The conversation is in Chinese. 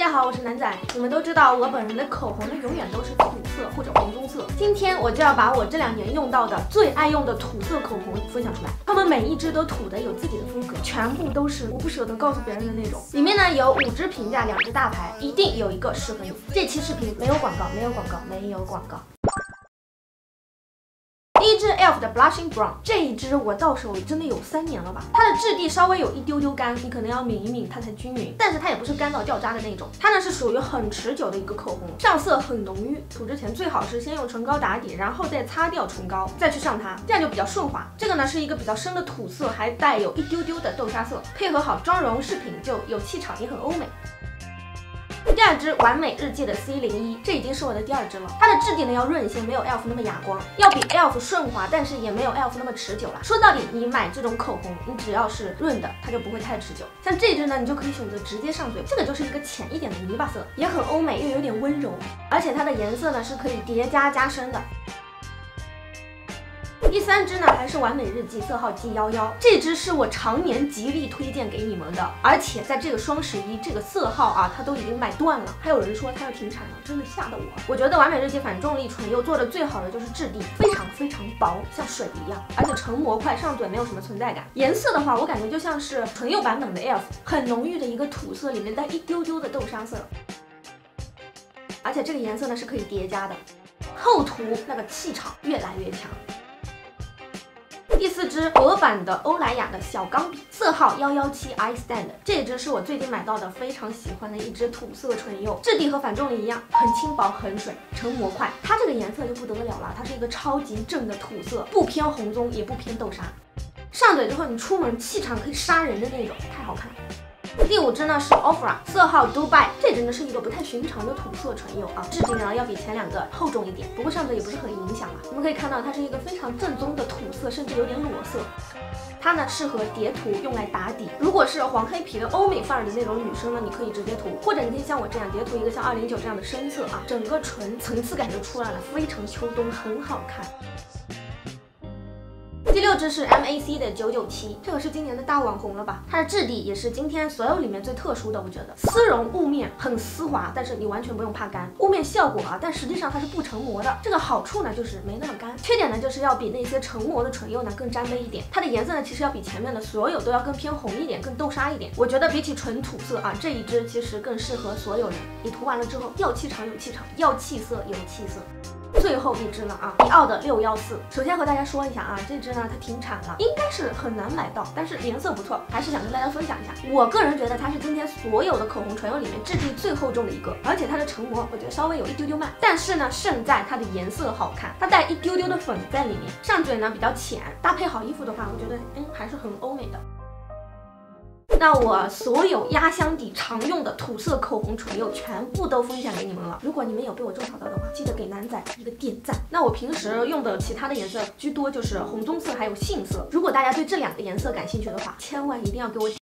大家好，我是南仔。你们都知道我本人的口红呢，永远都是土色或者红棕色。今天我就要把我这两年用到的最爱用的土色口红分享出来。它们每一支都土的有自己的风格，全部都是我不舍得告诉别人的那种。里面呢有五支平价，两支大牌，一定有一个适合你。这期视频没有广告，没有广告，没有广告。第一支 elf 的 blushing brown，这一支我到手真的有三年了吧。它的质地稍微有一丢丢干，你可能要抿一抿它才均匀，但是它也不是干到掉渣的那种。它呢是属于很持久的一个口红，上色很浓郁。涂之前最好是先用唇膏打底，然后再擦掉唇膏，再去上它，这样就比较顺滑。这个呢是一个比较深的土色，还带有一丢丢的豆沙色，配合好妆容饰品就有气场，也很欧美。第二支完美日记的 C 零一，这已经是我的第二支了。它的质地呢要润一些，没有 elf 那么哑光，要比 elf 顺滑，但是也没有 elf 那么持久了。说到底，你买这种口红，你只要是润的，它就不会太持久。像这支呢，你就可以选择直接上嘴，这个就是一个浅一点的泥巴色，也很欧美，又有点温柔，而且它的颜色呢是可以叠加加深的。第三支呢，还是完美日记色号 G 幺幺，这支是我常年极力推荐给你们的，而且在这个双十一这个色号啊，它都已经买断了，还有人说它要停产了，真的吓得我。我觉得完美日记反重力唇釉做的最好的就是质地非常非常薄，像水一样，而且成膜快，上嘴没有什么存在感。颜色的话，我感觉就像是唇釉版本的 elf，很浓郁的一个土色，里面带一丢丢的豆沙色，而且这个颜色呢是可以叠加的，厚涂那个气场越来越强。第四支俄版的欧莱雅的小钢笔，色号幺幺七 I Stand，这支是我最近买到的非常喜欢的一支土色唇釉，质地和反重力一样，很轻薄很水，成膜快。它这个颜色就不得了了，它是一个超级正的土色，不偏红棕，也不偏豆沙。上嘴之后，你出门气场可以杀人的那种，太好看了。第五支呢是 Ofra，色号 Dubai，这支呢是一个不太寻常的土色唇釉啊，质地呢要比前两个厚重一点，不过上嘴也不是很影响啊。我们可以看到它是一个非常正宗的土色，甚至有点裸色。它呢适合叠涂，用来打底。如果是黄黑皮的欧美范儿的那种女生呢，你可以直接涂，或者你可以像我这样叠涂一个像二零九这样的深色啊，整个唇层次感就出来了，非常秋冬，很好看。第六支是 MAC 的九九七，这个是今年的大网红了吧？它的质地也是今天所有里面最特殊的，我觉得丝绒雾面很丝滑，但是你完全不用怕干，雾面效果啊，但实际上它是不成膜的。这个好处呢就是没那么干，缺点呢就是要比那些成膜的唇釉呢更沾杯一点。它的颜色呢其实要比前面的所有都要更偏红一点，更豆沙一点。我觉得比起纯土色啊，这一支其实更适合所有人。你涂完了之后要气场有气场，要气色有气色。最后一支了啊，迪奥的六幺四。首先和大家说一下啊，这支呢它停产了，应该是很难买到，但是颜色不错，还是想跟大家分享一下。我个人觉得它是今天所有的口红唇釉里面质地最厚重的一个，而且它的成膜我觉得稍微有一丢丢慢，但是呢胜在它的颜色好看，它带一丢丢的粉在里面，上嘴呢比较浅，搭配好衣服的话，我觉得嗯还是很欧美的。那我所有压箱底常用的土色口红唇釉全部都分享给你们了。如果你们有被我种草到的话，记得给男仔一个点赞。那我平时用的其他的颜色居多就是红棕色还有杏色。如果大家对这两个颜色感兴趣的话，千万一定要给我